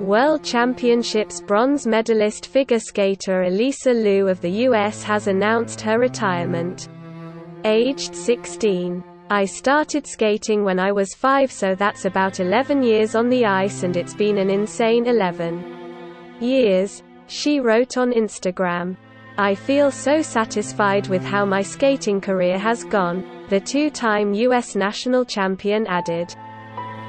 World Championships bronze medalist figure skater Alysa Liu of the US has announced her retirement. Aged 16. I started skating when I was 5 so that's about 11 years on the ice and it's been an insane 11 years, she wrote on Instagram. I feel so satisfied with how my skating career has gone, the two-time US national champion added.